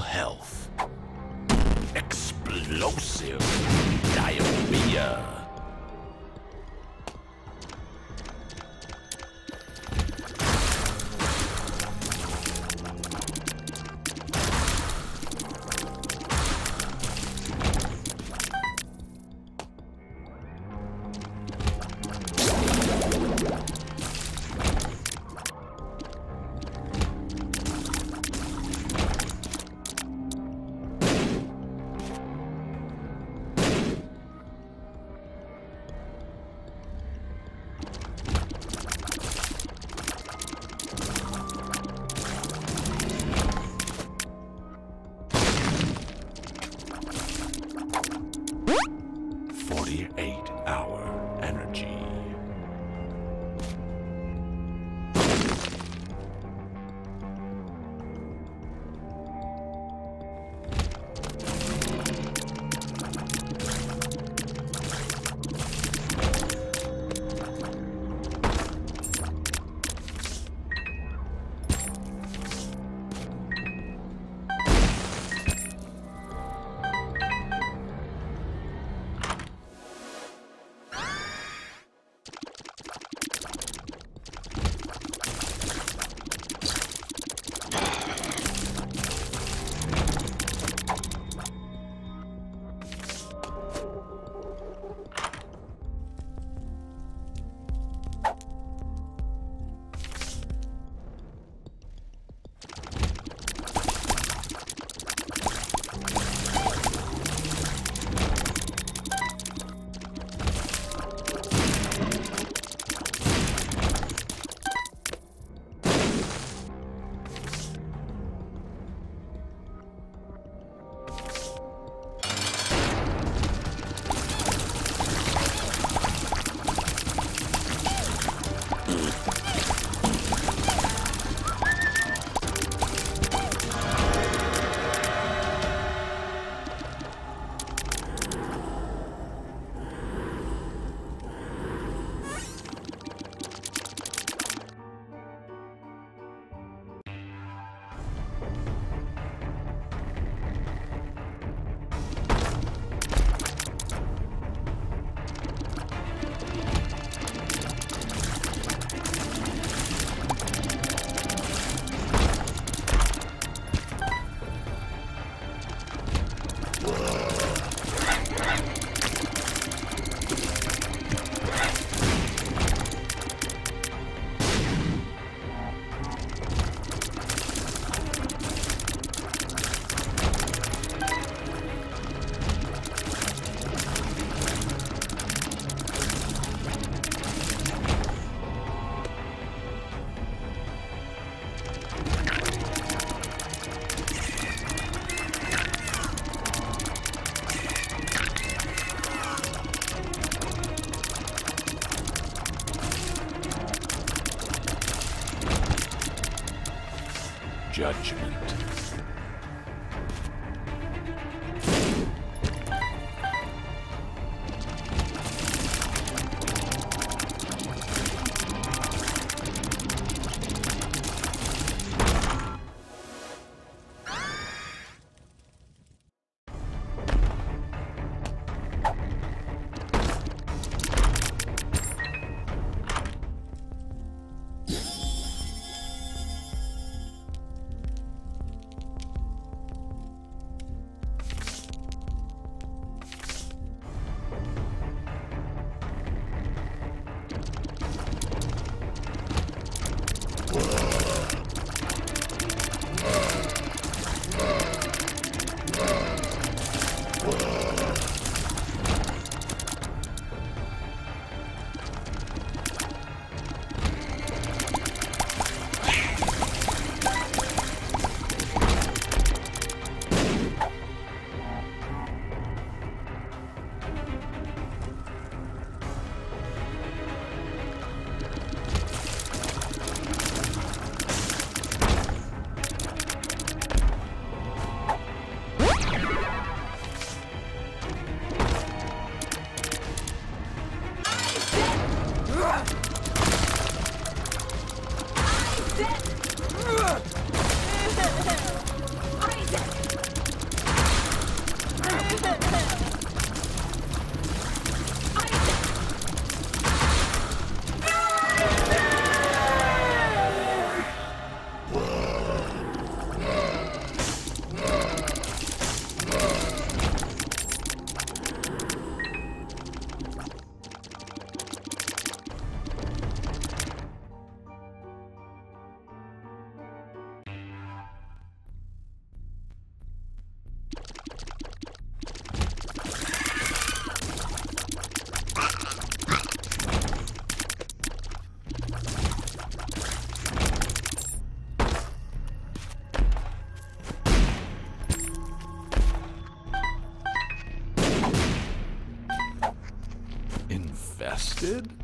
Health. Did.